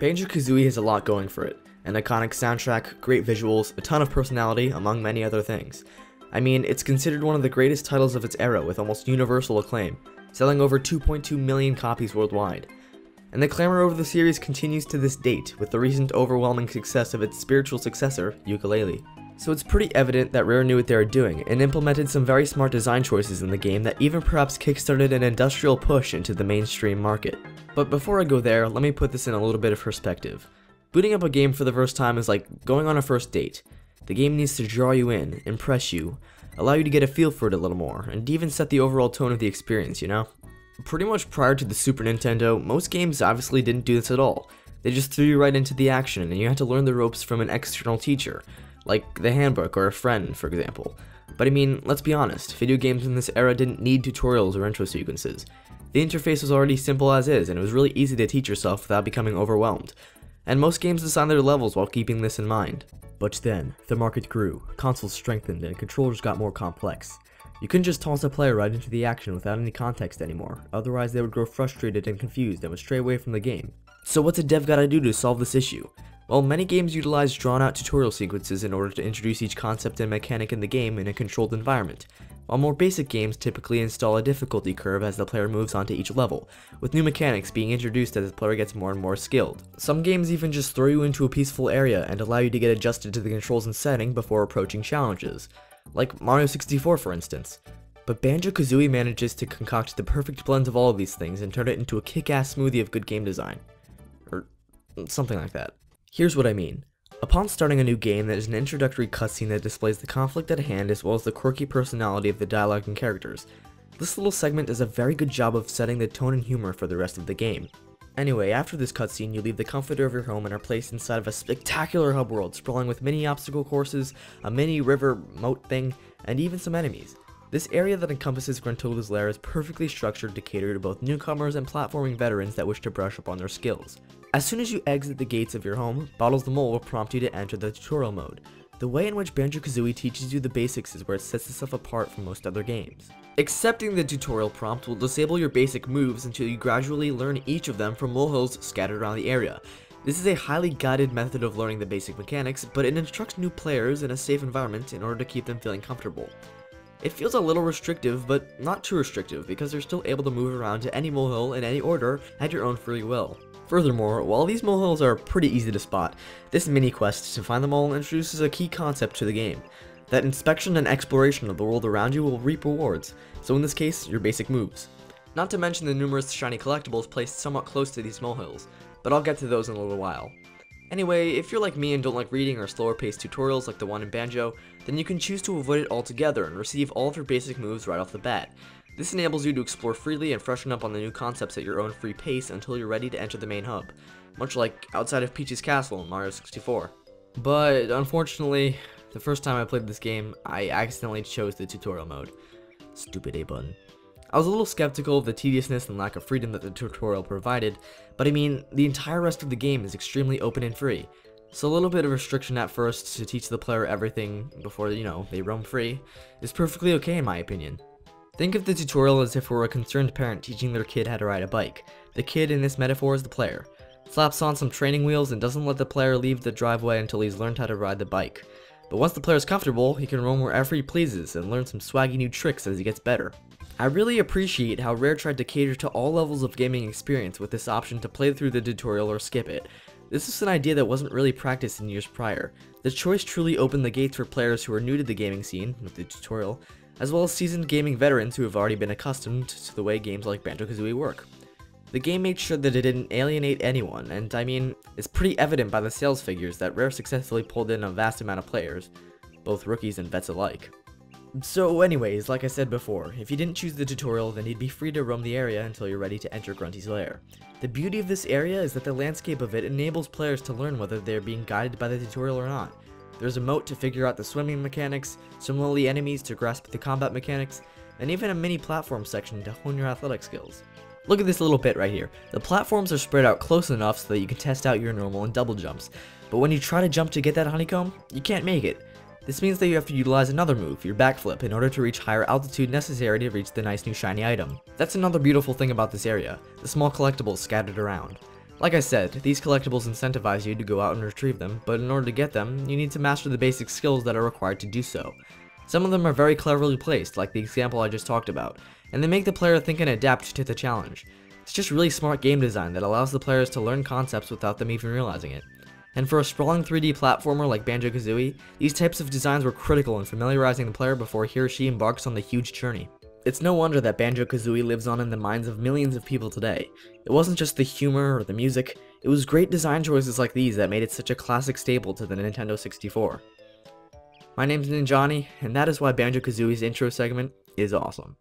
Banjo-Kazooie has a lot going for it. An iconic soundtrack, great visuals, a ton of personality, among many other things. I mean, it's considered one of the greatest titles of its era with almost universal acclaim, selling over 2.2 million copies worldwide. And the clamor over the series continues to this date, with the recent overwhelming success of its spiritual successor, Yooka-Laylee. So it's pretty evident that Rare knew what they were doing, and implemented some very smart design choices in the game that even perhaps kickstarted an industrial push into the mainstream market. But before I go there, let me put this in a little bit of perspective. Booting up a game for the first time is like going on a first date. The game needs to draw you in, impress you, allow you to get a feel for it a little more, and even set the overall tone of the experience, you know? Pretty much prior to the Super Nintendo, most games obviously didn't do this at all. They just threw you right into the action, and you had to learn the ropes from an external teacher, like the handbook or a friend, for example. But I mean, let's be honest, video games in this era didn't need tutorials or intro sequences. The interface was already simple as is, and it was really easy to teach yourself without becoming overwhelmed. And most games design their levels while keeping this in mind. But then, the market grew, consoles strengthened, and controllers got more complex. You couldn't just toss a player right into the action without any context anymore, otherwise they would grow frustrated and confused and would stray away from the game. So what's a dev gotta do to solve this issue? Well, many games utilize drawn-out tutorial sequences in order to introduce each concept and mechanic in the game in a controlled environment, while more basic games typically install a difficulty curve as the player moves onto each level, with new mechanics being introduced as the player gets more and more skilled. Some games even just throw you into a peaceful area and allow you to get adjusted to the controls and setting before approaching challenges, like Mario 64 for instance. But Banjo-Kazooie manages to concoct the perfect blend of all of these things and turn it into a kick-ass smoothie of good game design. Or something like that. Here's what I mean. Upon starting a new game, there is an introductory cutscene that displays the conflict at hand as well as the quirky personality of the dialogue and characters. This little segment does a very good job of setting the tone and humor for the rest of the game. Anyway, after this cutscene, you leave the comfort of your home and are placed inside of a spectacular hub world, sprawling with mini obstacle courses, a mini river moat thing, and even some enemies. This area that encompasses Gruntilda's lair is perfectly structured to cater to both newcomers and platforming veterans that wish to brush up on their skills. As soon as you exit the gates of your home, Bottles the Mole will prompt you to enter the tutorial mode. The way in which Banjo-Kazooie teaches you the basics is where it sets itself apart from most other games. Accepting the tutorial prompt will disable your basic moves until you gradually learn each of them from molehills scattered around the area. This is a highly guided method of learning the basic mechanics, but it instructs new players in a safe environment in order to keep them feeling comfortable. It feels a little restrictive, but not too restrictive because you're still able to move around to any molehill in any order at your own free will. Furthermore, while these molehills are pretty easy to spot, this mini quest to find them all introduces a key concept to the game. That inspection and exploration of the world around you will reap rewards, so in this case, your basic moves. Not to mention the numerous shiny collectibles placed somewhat close to these molehills, but I'll get to those in a little while. Anyway, if you're like me and don't like reading or slower paced tutorials like the one in Banjo, then you can choose to avoid it altogether and receive all of your basic moves right off the bat. This enables you to explore freely and freshen up on the new concepts at your own free pace until you're ready to enter the main hub, much like outside of Peach's Castle in Mario 64. But unfortunately, the first time I played this game, I accidentally chose the tutorial mode. Stupid A button. I was a little skeptical of the tediousness and lack of freedom that the tutorial provided, but I mean, the entire rest of the game is extremely open and free. So a little bit of restriction at first to teach the player everything before, you know, they roam free, is perfectly okay in my opinion. Think of the tutorial as if it were a concerned parent teaching their kid how to ride a bike. The kid in this metaphor is the player. Slaps on some training wheels and doesn't let the player leave the driveway until he's learned how to ride the bike. But once the player is comfortable, he can roam wherever he pleases and learn some swaggy new tricks as he gets better. I really appreciate how Rare tried to cater to all levels of gaming experience with this option to play through the tutorial or skip it. This is an idea that wasn't really practiced in years prior. The choice truly opened the gates for players who are new to the gaming scene, with the tutorial, as well as seasoned gaming veterans who have already been accustomed to the way games like Banjo-Kazooie work. The game made sure that it didn't alienate anyone, and I mean, it's pretty evident by the sales figures that Rare successfully pulled in a vast amount of players, both rookies and vets alike. So anyways, like I said before, if you didn't choose the tutorial, then you'd be free to roam the area until you're ready to enter Grunty's lair. The beauty of this area is that the landscape of it enables players to learn whether they're being guided by the tutorial or not. There's a moat to figure out the swimming mechanics, similarly enemies to grasp the combat mechanics, and even a mini platform section to hone your athletic skills. Look at this little bit right here. The platforms are spread out close enough so that you can test out your normal and double jumps, but when you try to jump to get that honeycomb, you can't make it. This means that you have to utilize another move, your backflip, in order to reach higher altitude necessary to reach the nice new shiny item. That's another beautiful thing about this area, the small collectibles scattered around. Like I said, these collectibles incentivize you to go out and retrieve them, but in order to get them, you need to master the basic skills that are required to do so. Some of them are very cleverly placed, like the example I just talked about, and they make the player think and adapt to the challenge. It's just really smart game design that allows the players to learn concepts without them even realizing it. And for a sprawling 3D platformer like Banjo-Kazooie, these types of designs were critical in familiarizing the player before he or she embarks on the huge journey. It's no wonder that Banjo-Kazooie lives on in the minds of millions of people today. It wasn't just the humor or the music, it was great design choices like these that made it such a classic staple to the Nintendo 64. My name's NinJohnny, and that is why Banjo-Kazooie's intro segment is awesome.